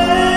away.